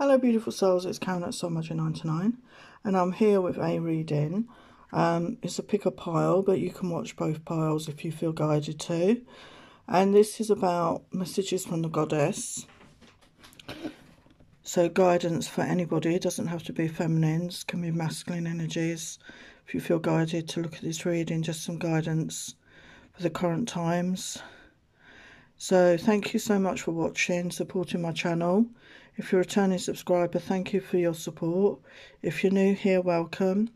Hello beautiful souls, it's Karen at Soul Magic 99 and I'm here with a reading. Um, it's a pick a pile but you can watch both piles if you feel guided to. And this is about messages from the goddess. So guidance for anybody, it doesn't have to be feminines, can be masculine energies. If you feel guided to look at this reading, just some guidance for the current times. So thank you so much for watching, supporting my channel. If you're a returning subscriber, thank you for your support. If you're new here, welcome.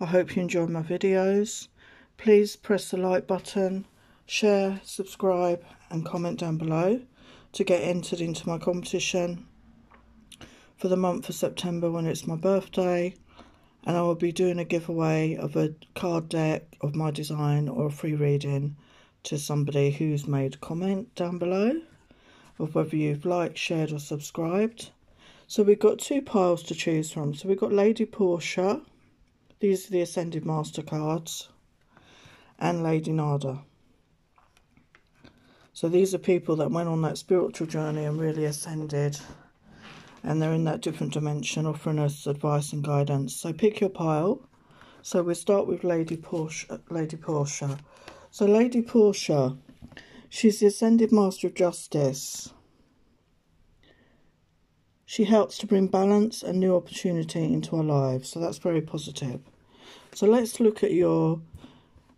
I hope you enjoy my videos. Please press the like button, share, subscribe and comment down below to get entered into my competition for the month of September when it's my birthday and I will be doing a giveaway of a card deck of my design or a free reading to somebody who's made a comment down below of whether you've liked, shared or subscribed. So we've got two piles to choose from. So we've got Lady Portia. These are the Ascended Master cards. And Lady Nada. So these are people that went on that spiritual journey and really ascended. And they're in that different dimension offering us advice and guidance. So pick your pile. So we'll start with Lady Portia. Lady Portia. So Lady Portia She's the Ascended Master of Justice. She helps to bring balance and new opportunity into our lives. So that's very positive. So let's look at your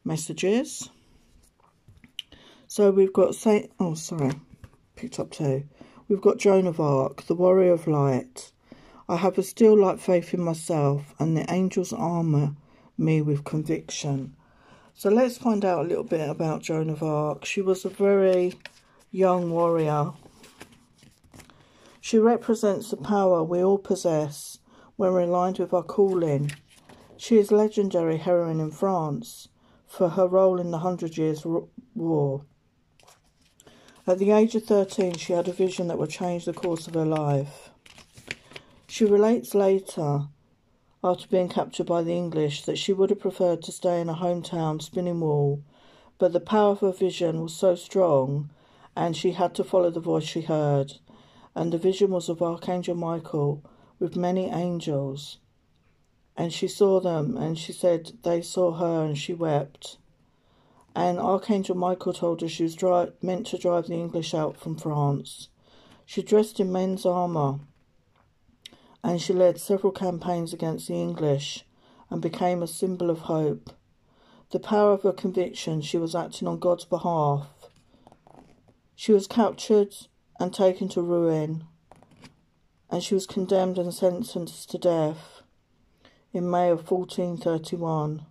messages. So we've got Saint. Oh, sorry, picked up two. We've got Joan of Arc, the Warrior of Light. I have a still light faith in myself, and the angels armour me with conviction. So let's find out a little bit about Joan of Arc. She was a very young warrior. She represents the power we all possess when we're aligned with our calling. She is legendary heroine in France for her role in the Hundred Years' War. At the age of 13, she had a vision that would change the course of her life. She relates later after being captured by the English that she would have preferred to stay in her hometown spinning wool, but the power of her vision was so strong and she had to follow the voice she heard. And the vision was of Archangel Michael with many angels. And she saw them and she said they saw her and she wept. And Archangel Michael told her she was dri- meant to drive the English out from France. She dressed in men's armour and she led several campaigns against the English and became a symbol of hope. The power of her conviction, she was acting on God's behalf. She was captured and taken to Rouen, and she was condemned and sentenced to death in May of 1431.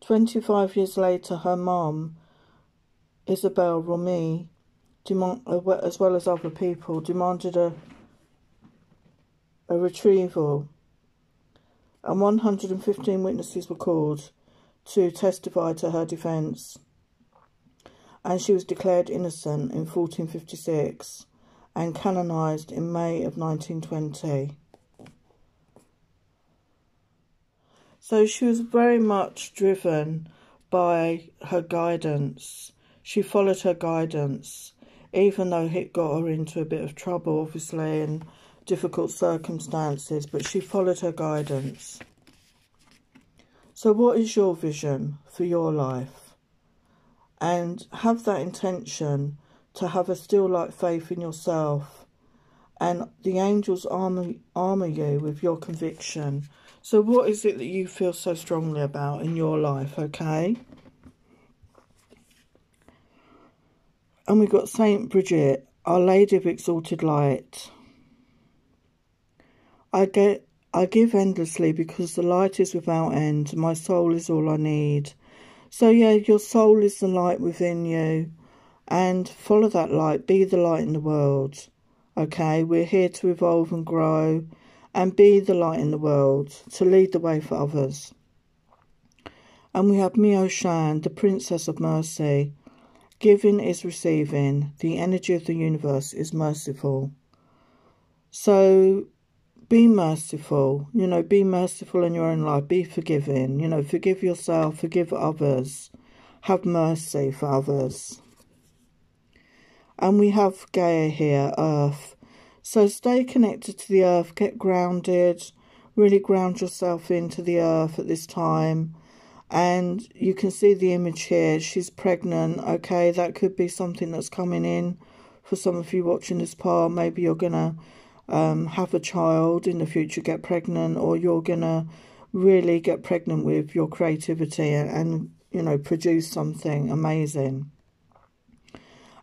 Twenty five years later, her mum, Isabelle Romée, uh, as well as other people, demanded a a retrieval, and 115 witnesses were called to testify to her defence. And she was declared innocent in 1456 and canonised in May of 1920. So she was very much driven by her guidance. She followed her guidance, even though it got her into a bit of trouble, obviously, and difficult circumstances, but she followed her guidance. So, what is your vision for your life? And have that intention to have a still like faith in yourself, and the angels armor, armor you with your conviction. So, what is it that you feel so strongly about in your life, okay? And we've got Saint Bridget, Our Lady of Exalted Light. I get I give endlessly because the light is without end. My soul is all I need. So yeah, your soul is the light within you. And follow that light. Be the light in the world. Okay, we're here to evolve and grow and be the light in the world, to lead the way for others. And we have Miao Shan, the Princess of Mercy. Giving is receiving. The energy of the universe is merciful. So be merciful. You know, be merciful in your own life. Be forgiving. You know, forgive yourself, forgive others. Have mercy for others. And we have Gaia here, Earth. So stay connected to the earth, get grounded, really ground yourself into the earth at this time. And you can see the image here. She's pregnant. Okay, that could be something that's coming in for some of you watching this part. Maybe you're going to um, have a child in the future, get pregnant, or you're to really get pregnant with your creativity and, and, you know, produce something amazing.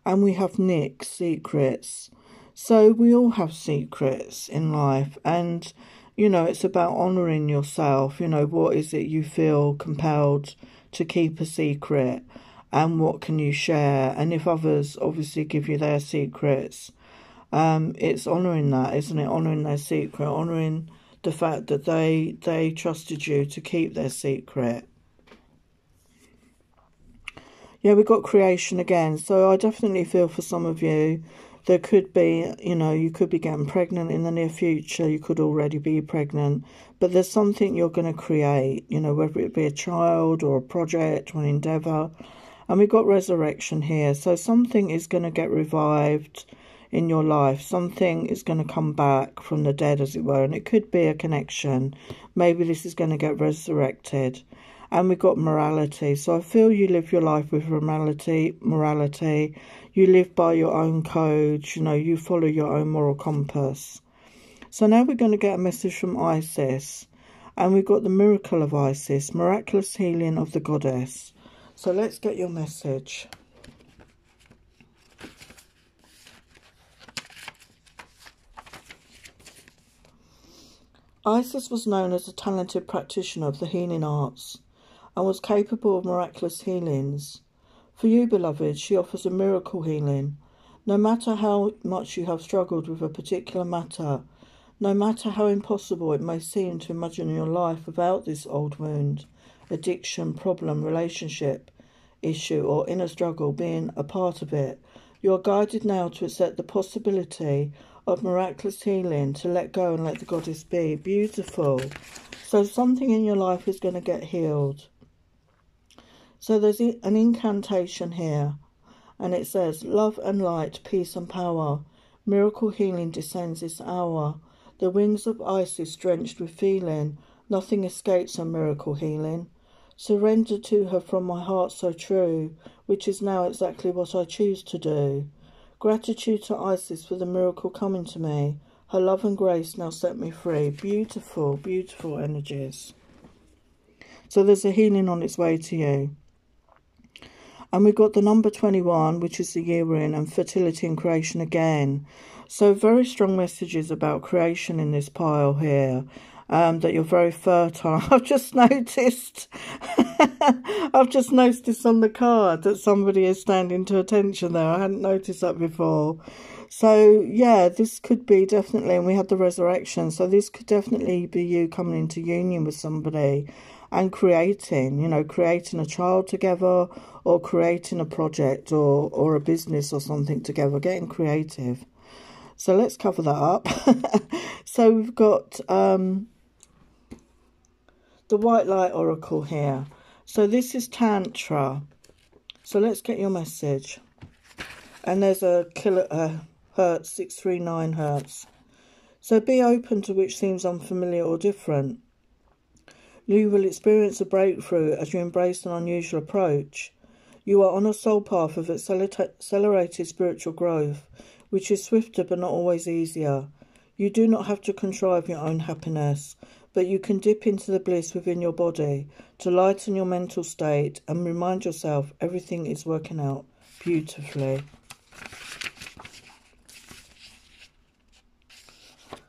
And we have Nick, secrets. So we all have secrets in life. And, you know, it's about honouring yourself. You know, what is it you feel compelled to keep a secret? And what can you share? And if others obviously give you their secrets, um, it's honouring that, isn't it? Honouring their secret, honouring the fact that they they trusted you to keep their secret. Yeah, we got creation again. So I definitely feel for some of you, there could be, you know, you could be getting pregnant in the near future. You could already be pregnant, but there's something you're going to create. You know, whether it be a child or a project or an endeavor. And we've got resurrection here. So something is going to get revived in your life. Something is going to come back from the dead, as it were, and it could be a connection. Maybe this is going to get resurrected. And we've got morality. So I feel you live your life with morality, morality. You live by your own codes, you know, you follow your own moral compass. So now we're going to get a message from Isis. And we've got the miracle of Isis, miraculous healing of the goddess. So let's get your message. Isis was known as a talented practitioner of the healing arts and was capable of miraculous healings. For you, beloved, she offers a miracle healing. No matter how much you have struggled with a particular matter, no matter how impossible it may seem to imagine your life without this old wound, addiction, problem, relationship, issue, or inner struggle being a part of it, you are guided now to accept the possibility of miraculous healing to let go and let the goddess be. Beautiful. So something in your life is going to get healed. So there's an incantation here, and it says, Love and light, peace and power. Miracle healing descends this hour. The wings of Isis drenched with feeling. Nothing escapes a miracle healing. Surrender to her from my heart so true, which is now exactly what I choose to do. Gratitude to Isis for the miracle coming to me. Her love and grace now set me free. Beautiful, beautiful energies. So there's a healing on its way to you. And we've got the number 21, which is the year we're in, and fertility and creation again. So very strong messages about creation in this pile here um, that you're very fertile. I've just noticed, I've just noticed on the card that somebody is standing to attention there. I hadn't noticed that before. So yeah, this could be definitely, and we had the resurrection. So this could definitely be you coming into union with somebody and creating, you know, creating a child together or creating a project or, or a business or something together, getting creative. So let's cover that up. so we've got um, the White Light Oracle here. So this is Tantra. So let's get your message. And there's a kilo, uh, hertz, 639 hertz. So be open to which seems unfamiliar or different. You will experience a breakthrough as you embrace an unusual approach. You are on a soul path of accelerated spiritual growth, which is swifter but not always easier. You do not have to contrive your own happiness, but you can dip into the bliss within your body to lighten your mental state and remind yourself everything is working out beautifully.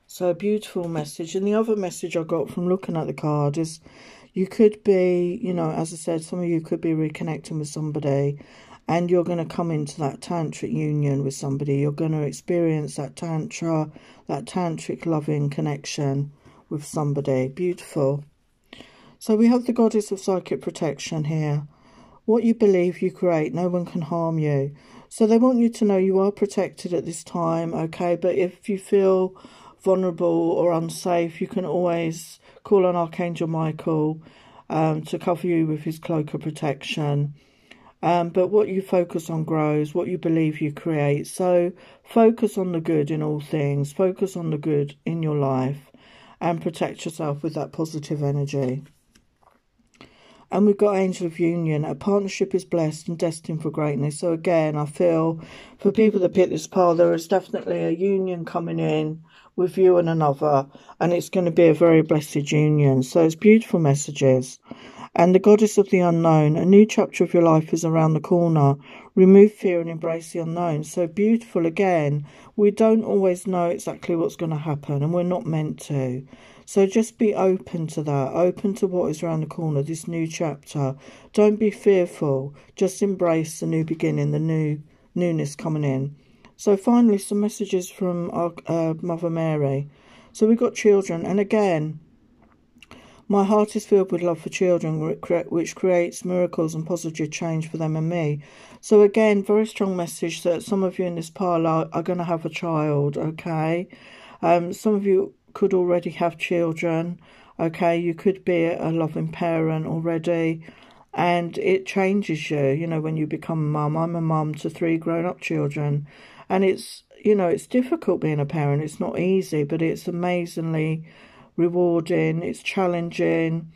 So, a beautiful message. And the other message I got from looking at the card is you could be, you know, as I said, some of you could be reconnecting with somebody and you're going to come into that tantric union with somebody. You're going to experience that tantra, that tantric loving connection with somebody. Beautiful. So we have the goddess of psychic protection here. What you believe, you create. No one can harm you. So they want you to know you are protected at this time, okay? But if you feel vulnerable or unsafe, you can always call on Archangel Michael um, to cover you with his cloak of protection. Um, but what you focus on grows, what you believe you create. So focus on the good in all things, focus on the good in your life, and protect yourself with that positive energy. And we've got Angel of Union. A partnership is blessed and destined for greatness. So again, I feel for people that pick this pile, there is definitely a union coming in with you and another, and it's going to be a very blessed union. So it's beautiful messages. And the goddess of the unknown, a new chapter of your life is around the corner. Remove fear and embrace the unknown. So beautiful again. We don't always know exactly what's going to happen, and we're not meant to. So just be open to that, open to what is around the corner, this new chapter. Don't be fearful. Just embrace the new beginning, the new newness coming in. So finally, some messages from our uh, Mother Mary. So we've got children, and again, my heart is filled with love for children, which creates miracles and positive change for them and me. So, again, very strong message that some of you in this pile are, are going to have a child, okay? Um, some of you could already have children, okay? You could be a loving parent already, and it changes you, you know, when you become a mum. I'm a mum to three grown up children, and it's, you know, it's difficult being a parent. It's not easy, but it's amazingly rewarding, it's challenging,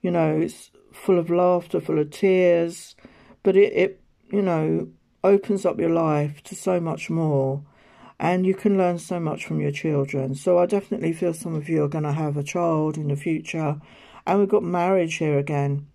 you know, it's full of laughter, full of tears, but it, it you know, opens up your life to so much more and you can learn so much from your children. So I definitely feel some of you are going to have a child in the future. And we've got marriage here again.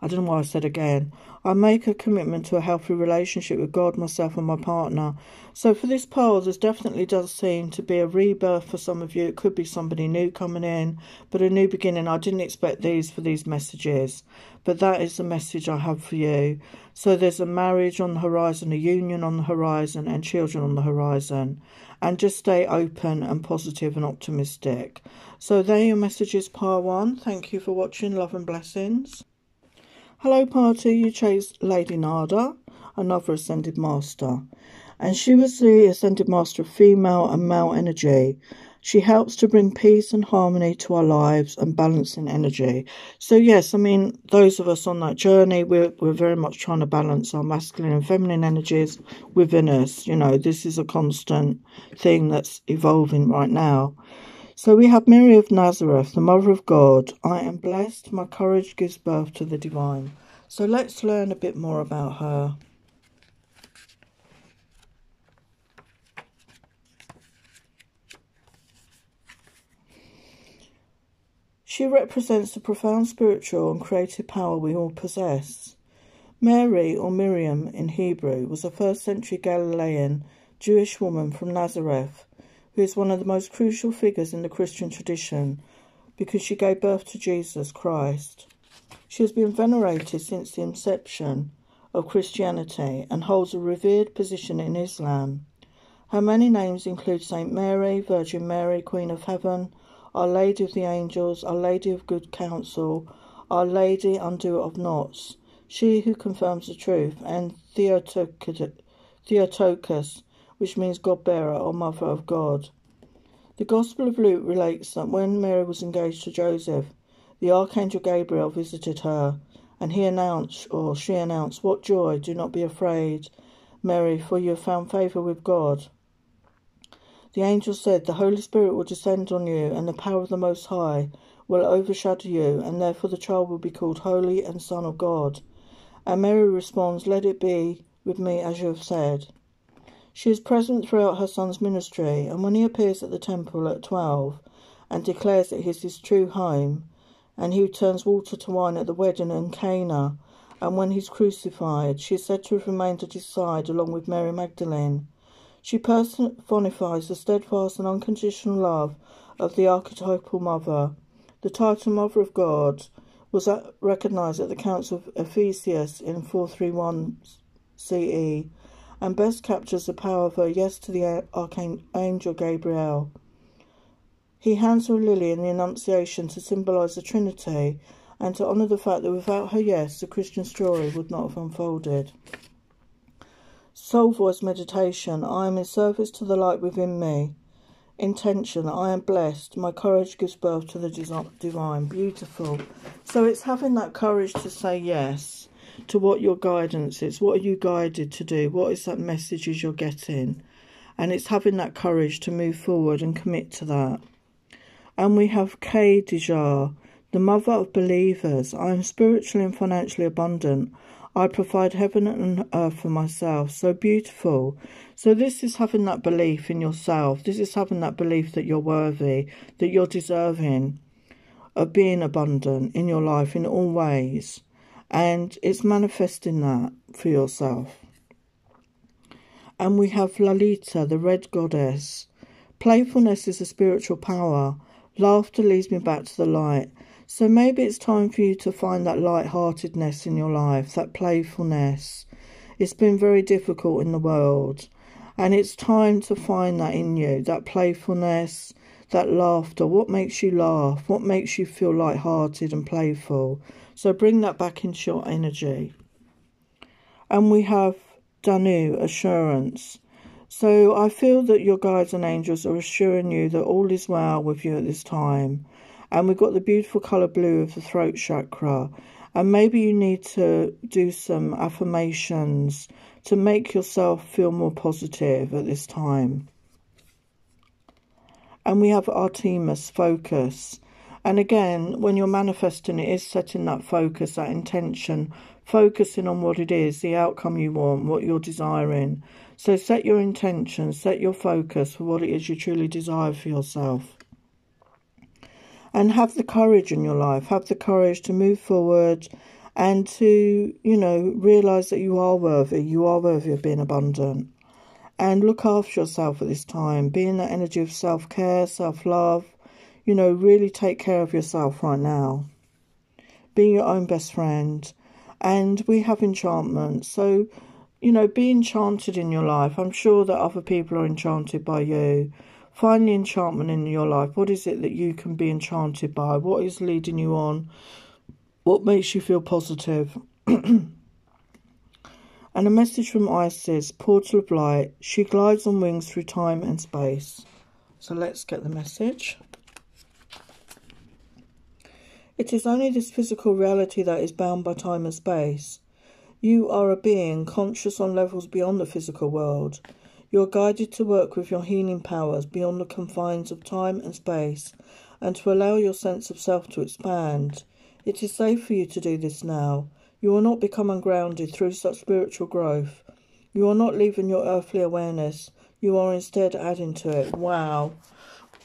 I don't know why I said again. I make a commitment to a healthy relationship with God, myself, and my partner. So for this pole, there definitely does seem to be a rebirth for some of you. It could be somebody new coming in, but a new beginning. I didn't expect these for these messages, but that is the message I have for you. So there's a marriage on the horizon, a union on the horizon, and children on the horizon. And just stay open and positive and optimistic. So there are your messages, part one. Thank you for watching. Love and blessings. Hello, party. You chose Lady Nada, another Ascended Master. And she was the Ascended Master of female and male energy. She helps to bring peace and harmony to our lives and balancing energy. So, yes, I mean, those of us on that journey, we're, we're very much trying to balance our masculine and feminine energies within us. You know, this is a constant thing that's evolving right now. So we have Mary of Nazareth, the Mother of God. I am blessed, my courage gives birth to the divine. So let's learn a bit more about her. She represents the profound spiritual and creative power we all possess. Mary, or Miriam in Hebrew, was a first century Galilean Jewish woman from Nazareth who is one of the most crucial figures in the Christian tradition because she gave birth to Jesus Christ. She has been venerated since the inception of Christianity and holds a revered position in Islam. Her many names include Saint Mary, Virgin Mary, Queen of Heaven, Our Lady of the Angels, Our Lady of Good Counsel, Our Lady Undoer of Knots, She who confirms the truth, and Theotokos, which means God bearer or mother of God. The Gospel of Luke relates that when Mary was engaged to Joseph, the Archangel Gabriel visited her, and he announced, or she announced, What joy! Do not be afraid, Mary, for you have found favour with God. The angel said, The Holy Spirit will descend on you, and the power of the Most High will overshadow you, and therefore the child will be called Holy and Son of God. And Mary responds, Let it be with me as you have said. She is present throughout her son's ministry, and when he appears at the temple at twelve and declares that his his true home, and he turns water to wine at the wedding in Cana, and when he's crucified, she is said to have remained at his side along with Mary Magdalene. She personifies the steadfast and unconditional love of the archetypal mother. The title Mother of God was recognized at the Council of Ephesus in 431 CE and best captures the power of her yes to the Archangel Gabriel. He hands her a lily in the Annunciation to symbolize the Trinity and to honour the fact that without her yes, the Christian story would not have unfolded. Soul voice meditation. I am in service to the light within me. Intention. I am blessed. My courage gives birth to the divine. Beautiful. So it's having that courage to say yes to what your guidance is. What are you guided to do? What is that messages you're getting? And it's having that courage to move forward and commit to that. And we have Khadija, the mother of believers. I am spiritually and financially abundant. I provide heaven and earth for myself. So beautiful. So, this is having that belief in yourself. This is having that belief that you're worthy, that you're deserving of being abundant in your life in all ways. And it's manifesting that for yourself. And we have Lalita, the red goddess. Playfulness is a spiritual power. Laughter leads me back to the light. So maybe it's time for you to find that light-heartedness in your life, that playfulness. It's been very difficult in the world, and it's time to find that in you, that playfulness, that laughter. What makes you laugh? What makes you feel light-hearted and playful? So bring that back into your energy. And we have Danu, assurance. So I feel that your guides and angels are assuring you that all is well with you at this time and we've got the beautiful colour blue of the throat chakra. And maybe you need to do some affirmations to make yourself feel more positive at this time. And we have our Artemis focus. And again, when you're manifesting, it is setting that focus, that intention, focusing on what it is, the outcome you want, what you're desiring. So set your intention, set your focus for what it is you truly desire for yourself and have the courage in your life, have the courage to move forward and to, you know, realize that you are worthy, you are worthy of being abundant. And look after yourself at this time, be in that energy of self care, self love, you know, really take care of yourself right now. Being your own best friend. And we have enchantment. So, you know, be enchanted in your life. I'm sure that other people are enchanted by you. Find the enchantment in your life. What is it that you can be enchanted by? What is leading you on? What makes you feel positive? and a message from Isis, Portal of Light. She glides on wings through time and space. So let's get the message. It is only this physical reality that is bound by time and space. You are a being conscious on levels beyond the physical world. You are guided to work with your healing powers beyond the confines of time and space and to allow your sense of self to expand. It is safe for you to do this now. You will not become ungrounded through such spiritual growth. You are not leaving your earthly awareness, you are instead adding to it. Wow.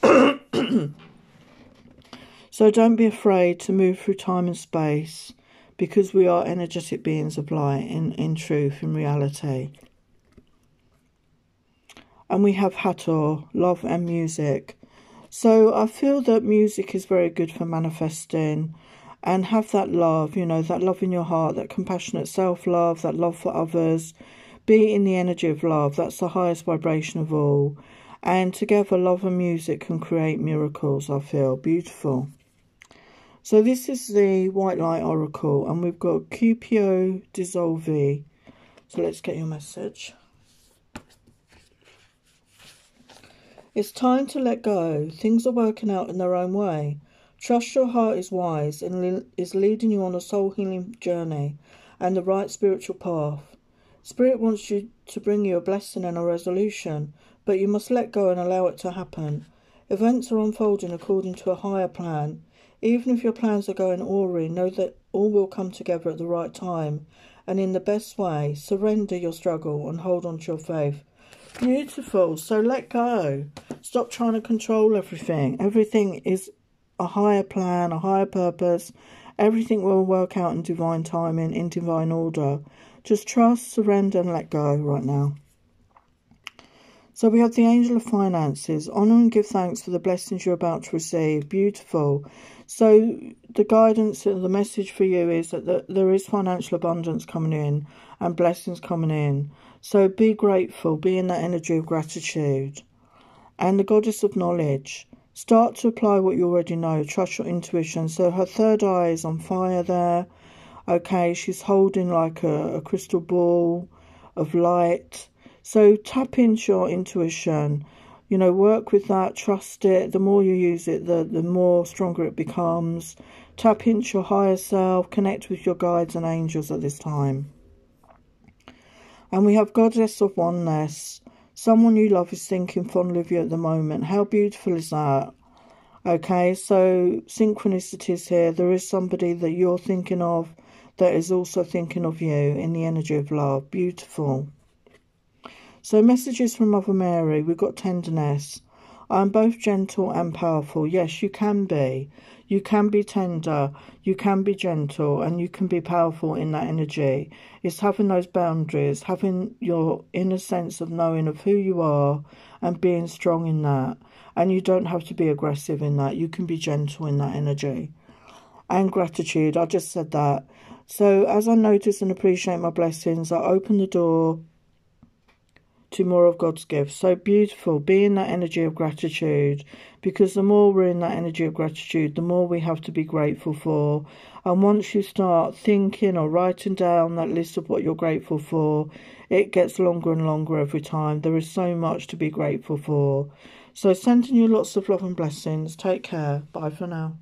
so don't be afraid to move through time and space because we are energetic beings of light in, in truth, in reality. And we have Hathor, love and music. So I feel that music is very good for manifesting and have that love, you know, that love in your heart, that compassionate self love, that love for others. Be in the energy of love. That's the highest vibration of all. And together, love and music can create miracles, I feel. Beautiful. So this is the White Light Oracle, and we've got Cupio Dissolvi. So let's get your message. It's time to let go. Things are working out in their own way. Trust your heart is wise and is leading you on a soul healing journey and the right spiritual path. Spirit wants you to bring you a blessing and a resolution, but you must let go and allow it to happen. Events are unfolding according to a higher plan. Even if your plans are going awry, know that all will come together at the right time and in the best way. Surrender your struggle and hold on to your faith. Beautiful. So let go. Stop trying to control everything. Everything is a higher plan, a higher purpose. Everything will work out in divine timing, in divine order. Just trust, surrender, and let go right now. So we have the angel of finances. Honor and give thanks for the blessings you're about to receive. Beautiful. So the guidance, and the message for you is that there is financial abundance coming in and blessings coming in. So be grateful, be in that energy of gratitude. And the goddess of knowledge. Start to apply what you already know. Trust your intuition. So her third eye is on fire there. Okay, she's holding like a, a crystal ball of light. So tap into your intuition. you know, work with that, trust it. The more you use it, the, the more stronger it becomes. Tap into your higher self, connect with your guides and angels at this time. And we have Goddess of Oneness. Someone you love is thinking fondly of you at the moment. How beautiful is that? Okay, so synchronicities here. There is somebody that you're thinking of that is also thinking of you in the energy of love. Beautiful. So, messages from Mother Mary. We've got tenderness. I am both gentle and powerful. Yes, you can be. You can be tender, you can be gentle, and you can be powerful in that energy. It's having those boundaries, having your inner sense of knowing of who you are and being strong in that. And you don't have to be aggressive in that. You can be gentle in that energy. And gratitude, I just said that. So, as I notice and appreciate my blessings, I open the door to more of God's gifts. So beautiful. Be in that energy of gratitude because the more we're in that energy of gratitude, the more we have to be grateful for. And once you start thinking or writing down that list of what you're grateful for, it gets longer and longer every time. There is so much to be grateful for. So sending you lots of love and blessings. Take care. Bye for now.